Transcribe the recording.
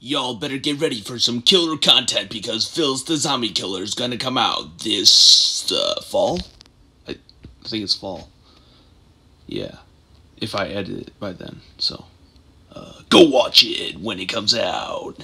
Y'all better get ready for some killer content because Phyllis the Zombie Killer is gonna come out this uh, fall. I, think it's fall. Yeah, if I edit it by then. So, uh, go watch it when it comes out.